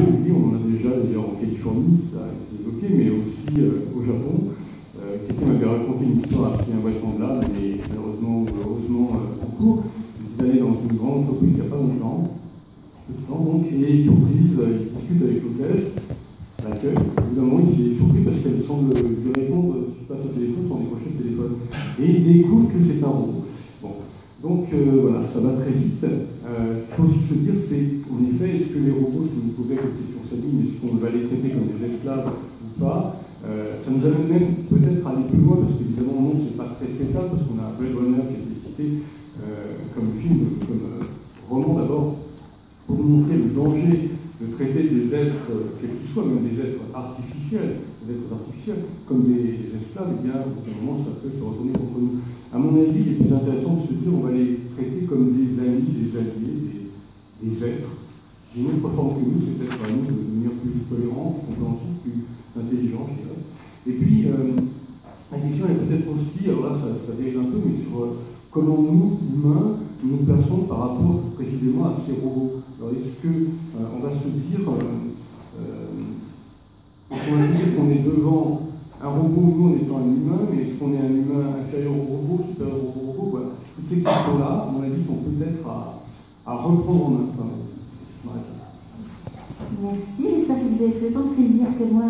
oui, on en a déjà d'ailleurs en Californie, ça a été évoqué, mais aussi euh, au Japon. Euh, Quelqu'un m'avait raconté une histoire assez invraisemblable, mais malheureusement ou heureusement euh, en cours. Ils allaient dans une grande entreprise il n'y a pas longtemps, donc, et surprise, euh, ils discutent avec l'hôtesse, l'accueil. Évidemment, il s'est surpris parce qu'elle semble lui répondre ce qui se passe au téléphone sans décrocher le téléphone. Et il découvre que c'est un robot. Bon. Donc voilà, ça va très vite. Euh, Il faut aussi se dire, c'est en effet, est-ce que les robots, vous nous posez la question Sabine, est-ce qu'on va les traiter comme des esclaves ou pas Euh, Ça nous amène même peut-être à aller plus loin, parce qu'évidemment, non, c'est pas très souhaitable, parce qu'on a Blade Runner qui a été cité euh, comme film, comme euh, roman d'abord, pour nous montrer le danger de traiter des êtres, euh, quels qu'ils soient, même des êtres artificiels, des êtres artificiels, comme des esclaves, eh bien, au bout d'un moment, ça peut se retourner contre nous. À mon avis, il est plus intéressant de se dire on va les traiter comme des amis, des alliés, des êtres d'une autre forme que nous, c'est peut-être à nous de devenir plus tolérants, plus compréhensifs, plus intelligents, je dirais. Et puis, euh, la question est peut-être aussi, alors là, ça, ça dérive un peu, mais sur euh, comment nous, humains, nous plaçons par rapport précisément à ces robots. Alors, est-ce que euh, on va se dire, euh, euh, qu'on va dire qu'on est devant un robot, nous en étant un humain, mais est-ce qu'on est un humain inférieur au robot, supérieur au robot voilà. Toutes ces questions-là, à mon avis, sont peut-être à, à reprendre en main. Merci, que vous avez pris autant de plaisir que moi